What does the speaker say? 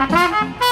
Música